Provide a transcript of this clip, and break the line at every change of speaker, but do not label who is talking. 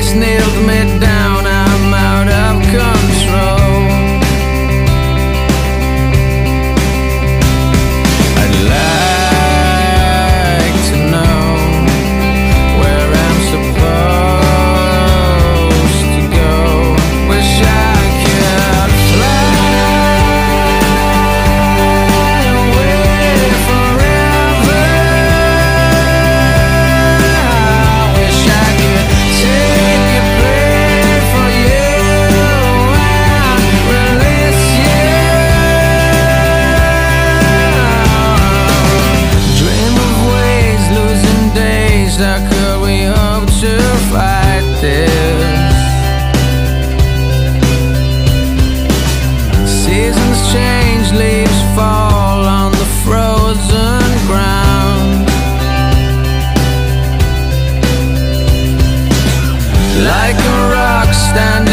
they nailed me down. how could we hope to fight this? Seasons change, leaves fall on the frozen ground Like a rock standing